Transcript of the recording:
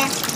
Gracias.